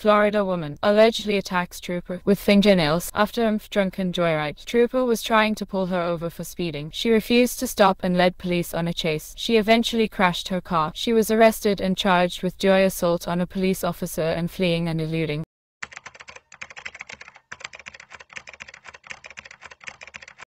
Florida woman allegedly attacks trooper with fingernails after a drunken joyride. Trooper was trying to pull her over for speeding. She refused to stop and led police on a chase. She eventually crashed her car. She was arrested and charged with joy assault on a police officer and fleeing and eluding.